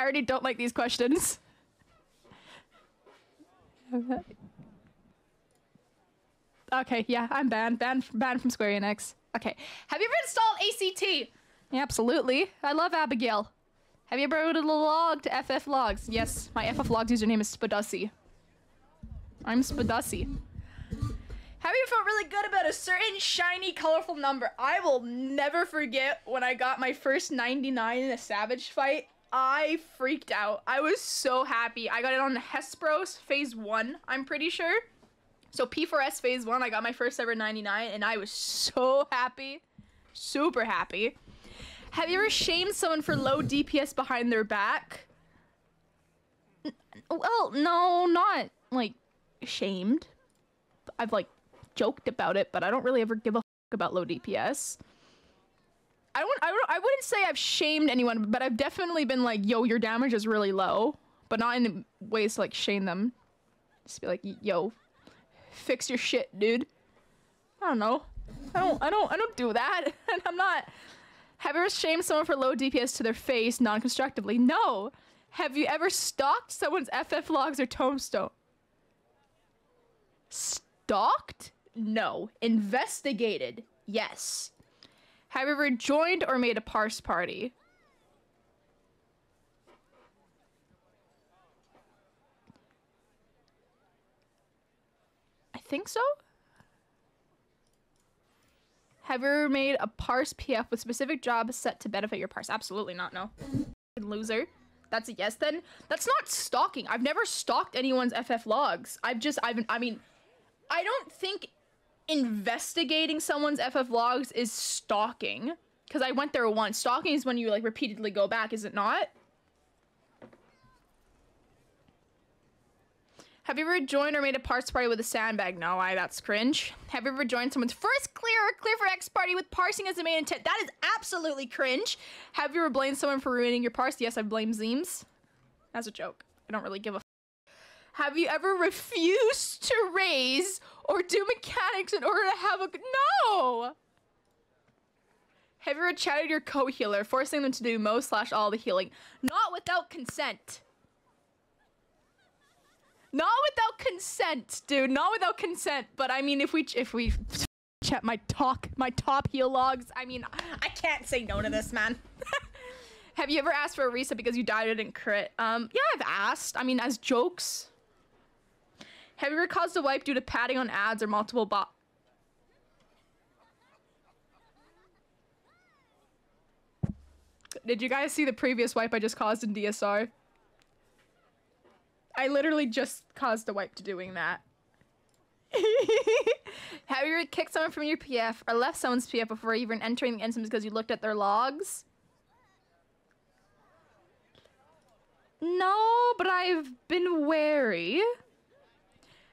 I already don't like these questions. Okay, yeah, I'm banned. Banned, banned from Square Enix. Okay. Have you ever installed ACT? Yeah, absolutely. I love Abigail. Have you ever wrote a log to FF Logs? Yes, my FF Logs username is Spadussi. I'm Spadussi. Have you felt really good about a certain shiny, colorful number? I will never forget when I got my first 99 in a Savage fight. I freaked out. I was so happy. I got it on Hesperos Phase 1, I'm pretty sure. So P4S Phase 1, I got my first ever 99, and I was so happy. Super happy. Have you ever shamed someone for low DPS behind their back? Well, no, not, like, shamed. I've, like, joked about it, but I don't really ever give a about low DPS. I don't, I don't, I wouldn't say I've shamed anyone, but I've definitely been like, yo, your damage is really low, but not in ways to like shame them. Just be like, yo, fix your shit, dude. I don't know. I don't, I don't, I don't do that. And I'm not. Have you ever shamed someone for low DPS to their face non-constructively? No. Have you ever stalked someone's FF logs or Tomestone? Stalked? No. Investigated? Yes. Have you ever joined or made a parse party? I think so. Have you ever made a parse PF with specific jobs set to benefit your parse? Absolutely not, no. Loser. That's a yes then. That's not stalking. I've never stalked anyone's FF logs. I've just, I've, I mean, I don't think investigating someone's FF logs is stalking. Because I went there once. Stalking is when you, like, repeatedly go back, is it not? Have you ever joined or made a parse party with a sandbag? No, I that's cringe. Have you ever joined someone's first clear or clear for X party with parsing as the main intent? That is absolutely cringe. Have you ever blamed someone for ruining your parse? Yes, I blame Zeems. That's a joke. I don't really give a Have you ever refused to raise or do mechanics in order to have a no? Have you ever chatted your co-healer, forcing them to do most slash all the healing? Not without consent. Not without consent, dude. Not without consent. But I mean, if we if we chat my talk my top heal logs, I mean, I can't say no to this, man. Have you ever asked for a reset because you died or didn't crit? Um, yeah, I've asked. I mean, as jokes. Have you ever caused a wipe due to padding on ads or multiple bot? Did you guys see the previous wipe I just caused in DSR? I literally just caused a wipe to doing that. Have you ever kicked someone from your PF or left someone's PF before even entering the instance because you looked at their logs? No, but I've been wary.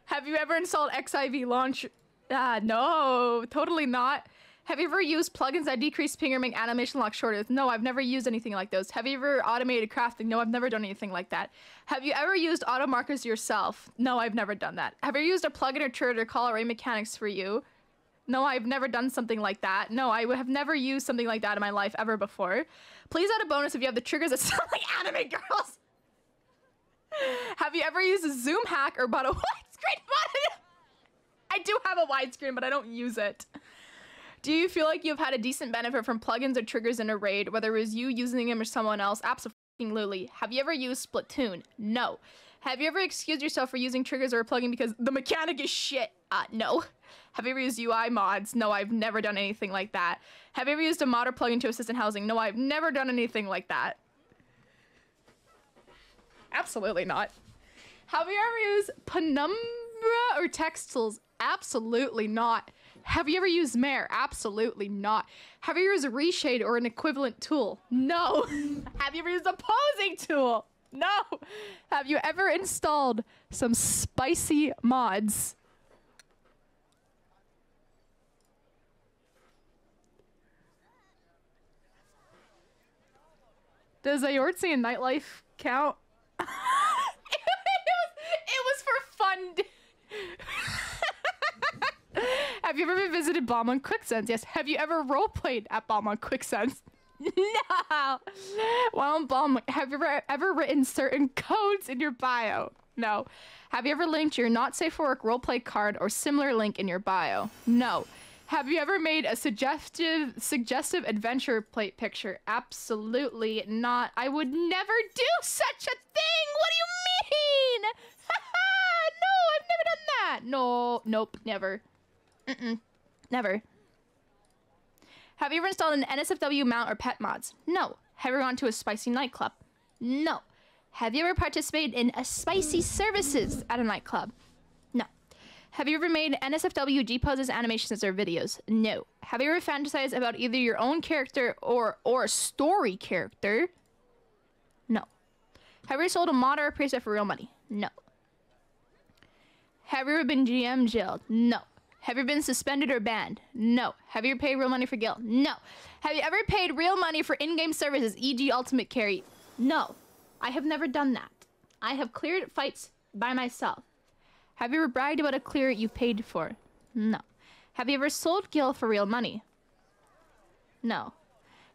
Have you ever installed XIV launch? Ah, no, totally not. Have you ever used plugins that decrease ping or make animation lock shorter? No, I've never used anything like those. Have you ever automated crafting? No, I've never done anything like that. Have you ever used auto markers yourself? No, I've never done that. Have you used a plugin or trigger to call array mechanics for you? No, I've never done something like that. No, I have never used something like that in my life ever before. Please add a bonus if you have the triggers that sound like anime girls. have you ever used a zoom hack or bought a? I do have a widescreen, but I don't use it. Do you feel like you've had a decent benefit from plugins or triggers in a raid, whether it was you using them or someone else? Absolutely. Have you ever used Splatoon? No. Have you ever excused yourself for using triggers or a plugin because the mechanic is shit? Uh, no. Have you ever used UI mods? No, I've never done anything like that. Have you ever used a mod or plugin to assist in housing? No, I've never done anything like that. Absolutely not. Have you ever used Penumbra or TexTools? Absolutely not. Have you ever used Mare? Absolutely not. Have you used a reshade or an equivalent tool? No. Have you ever used a posing tool? No. Have you ever installed some spicy mods? Does Eorzean nightlife count? it, was, it was for fun. Balmung Quicksand? Yes. Have you ever roleplayed at Balmung Quicksand? no. Well, bum. Have you ever, ever written certain codes in your bio? No. Have you ever linked your not safe for work roleplay card or similar link in your bio? No. Have you ever made a suggestive suggestive adventure plate picture? Absolutely not. I would never do such a thing. What do you mean? no, I've never done that. No, nope, never. Mm-mm, never. Have you ever installed an NSFW mount or pet mods? No. Have you gone to a spicy nightclub? No. Have you ever participated in a spicy services at a nightclub? No. Have you ever made NSFW G poses, animations, or videos? No. Have you ever fantasized about either your own character or or a story character? No. Have you ever sold a mod or a preset for real money? No. Have you ever been GM jailed? No. Have you been suspended or banned? No. Have you paid real money for gil? No. Have you ever paid real money for in-game services, e.g. ultimate carry? No. I have never done that. I have cleared fights by myself. Have you ever bragged about a clear you've paid for? No. Have you ever sold gil for real money? No.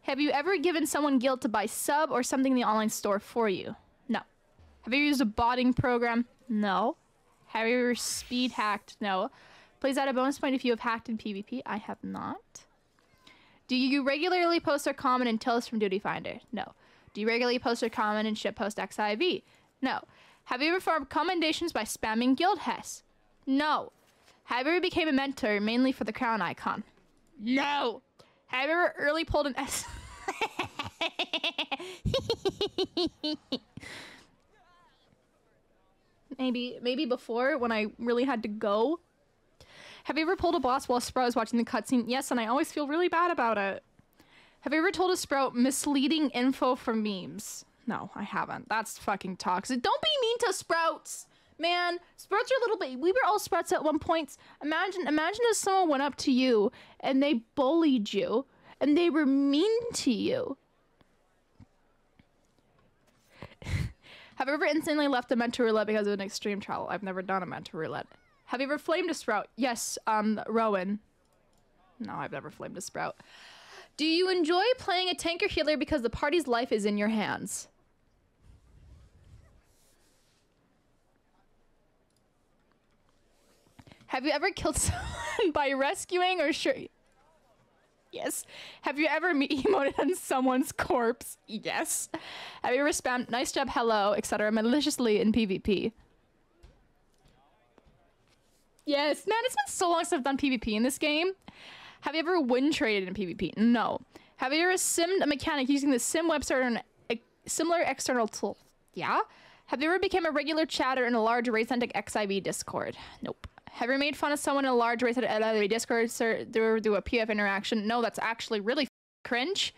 Have you ever given someone gil to buy sub or something in the online store for you? No. Have you used a botting program? No. Have you ever speed hacked? No. Please add a bonus point if you have hacked in PvP. I have not. Do you regularly post or comment in Tales from Duty Finder? No. Do you regularly post or comment in shitpost XIV? No. Have you ever farmed commendations by spamming Guild Hess? No. Have you ever became a mentor mainly for the crown icon? No. Have you ever early pulled an S? maybe, maybe before when I really had to go. Have you ever pulled a boss while Sprout was watching the cutscene? Yes, and I always feel really bad about it. Have you ever told a Sprout misleading info from memes? No, I haven't. That's fucking toxic. Don't be mean to Sprouts! Man, Sprouts are a little bit. We were all Sprouts at one point. Imagine, imagine if someone went up to you and they bullied you and they were mean to you. Have you ever instantly left a mentor roulette because of an extreme travel? I've never done a mentor roulette. Have you ever flamed a sprout? Yes, um, Rowan. No, I've never flamed a sprout. Do you enjoy playing a tanker healer because the party's life is in your hands? Have you ever killed someone by rescuing or sure? Yes. Have you ever emoted on someone's corpse? Yes. Have you ever spammed nice job, hello, etc. maliciously in PvP? Yes. Man, it's been so long since I've done PvP in this game. Have you ever win traded in PvP? No. Have you ever simmed a mechanic using the sim website or an, a similar external tool? Yeah. Have you ever become a regular chatter in a large Racentic XIV Discord? Nope. Have you made fun of someone in a large Racentic XIV Discord through, a PF interaction? No, that's actually really cringe.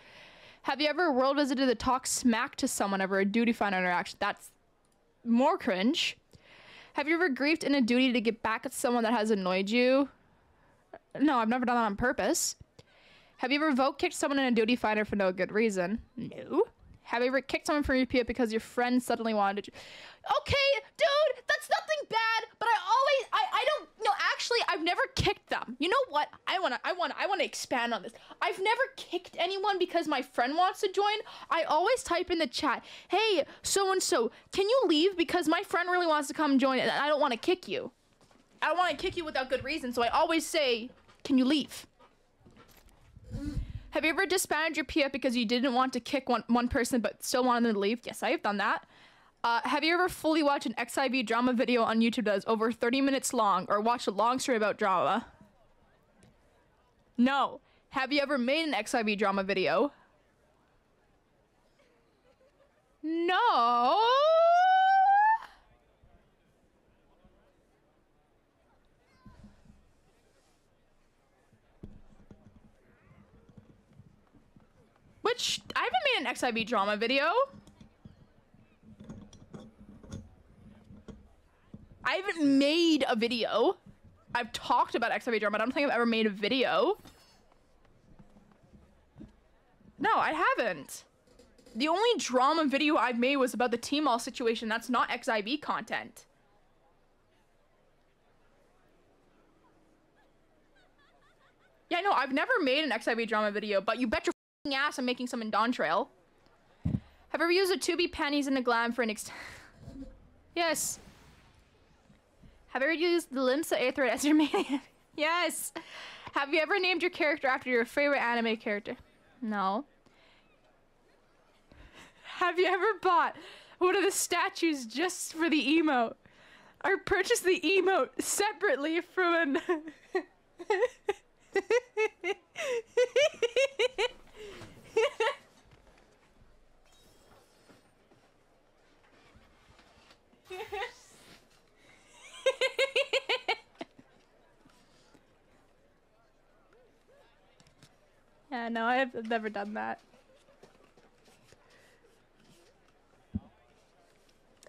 Have you ever world visited to talk smack to someone over a duty finder interaction? That's more cringe. Have you ever grieved in a duty to get back at someone that has annoyed you? No, I've never done that on purpose. Have you ever vote kicked someone in a duty finder for no good reason? No. Have you ever kicked someone from your PF because your friend suddenly wanted to? Okay, dude, that's nothing bad. But I always, I, I don't. No, actually, I've never kicked them. You know what? I wanna, I wanna, I wanna expand on this. I've never kicked anyone because my friend wants to join. I always type in the chat, "Hey, so and so, can you leave because my friend really wants to come join and I don't want to kick you. I don't want to kick you without good reason. So I always say, "Can you leave?" Have you ever disbanded your PF because you didn't want to kick one, one person but still wanted them to leave? Yes, I have done that. Uh, have you ever fully watched an XIV drama video on YouTube that's over 30 minutes long or watched a long story about drama? No. Have you ever made an XIV drama video? No. Which, I haven't made an XIV drama video. I haven't made a video. I've talked about XIV drama, I don't think I've ever made a video. No, I haven't. The only drama video I've made was about the T-Mall situation. That's not XIV content. Yeah, no, I've never made an XIV drama video, but you bet your ass I'm making some in Dawntrail. Have you ever used a 2B panties in a glam for an ex- Yes. Have you ever used the limbs Limsa Aether as your main? yes. Have you ever named your character after your favorite anime character? No. Have you ever bought one of the statues just for the emote? Or purchased the emote separately from an... yeah, no, I've never done that.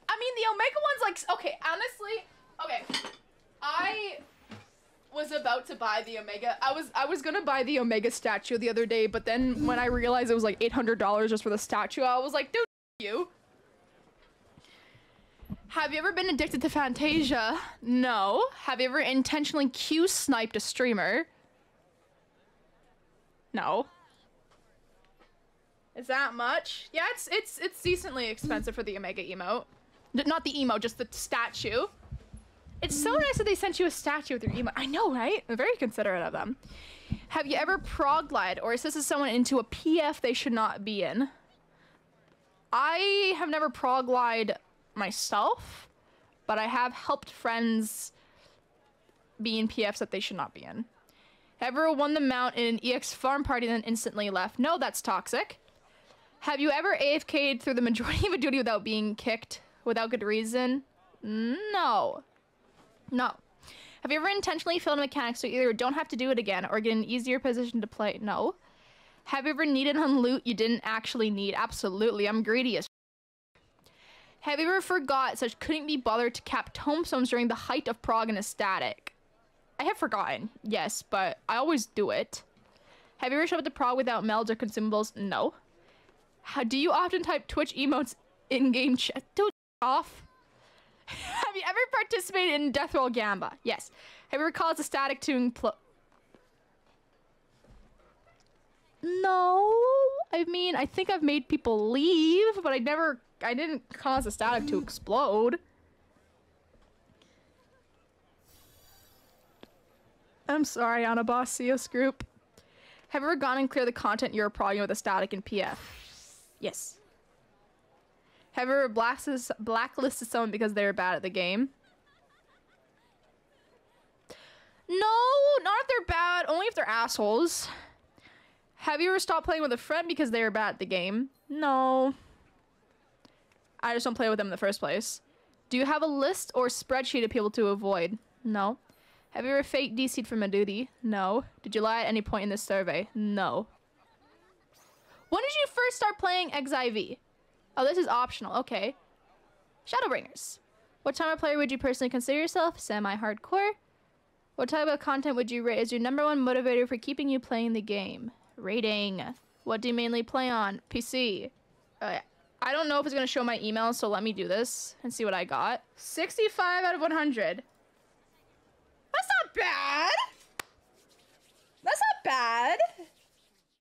I mean, the Like, okay, honestly, okay, I was about to buy the Omega. I was I was gonna buy the Omega statue the other day, but then when I realized it was like eight hundred dollars just for the statue, I was like, dude, you. Have you ever been addicted to Fantasia? No. Have you ever intentionally Q sniped a streamer? No. Is that much? Yeah, it's it's it's decently expensive for the Omega emote. Not the emote, just the statue. It's so mm. nice that they sent you a statue with your emote. I know, right? They're very considerate of them. Have you ever prog glide or assisted someone into a PF they should not be in? I have never prog glide myself, but I have helped friends be in PFs that they should not be in. Ever won the mount in an EX farm party and then instantly left? No, that's toxic. Have you ever AFK'd through the majority of a duty without being kicked without good reason? No. No. Have you ever intentionally failed a mechanic so you either don't have to do it again or get an easier position to play? No. Have you ever needed on loot you didn't actually need? Absolutely. I'm greedy as Have you ever forgot such couldn't be bothered to cap tomestones during the height of prog and a static? I have forgotten, yes, but I always do it. Have you ever showed up to prog without melds or consumables? No. How do you often type Twitch emotes in-game chat? Don't off. Have you ever participated in Death Roll Gamba? Yes. Have you ever caused a static to impl- No. I mean, I think I've made people leave, but I never I didn't cause a static to explode. I'm sorry, Anabossius group. Have you ever gone and cleared the content you're prodding with a static in PF? Yes. Have you ever blacklisted, blacklisted someone because they were bad at the game? No, not if they're bad, only if they're assholes. Have you ever stopped playing with a friend because they were bad at the game? No. I just don't play with them in the first place. Do you have a list or spreadsheet of people to avoid? No. Have you ever fake DC'd from a duty? No. Did you lie at any point in this survey? No. When did you first start playing XIV? Oh, this is optional. Okay. Shadowbringers. What type of player would you personally consider yourself? Semi-hardcore? What type of content would you rate as your number one motivator for keeping you playing the game? Rating. What do you mainly play on? PC. Uh, I don't know if it's going to show my email, so let me do this and see what I got. 65 out of 100. That's not bad. That's not bad.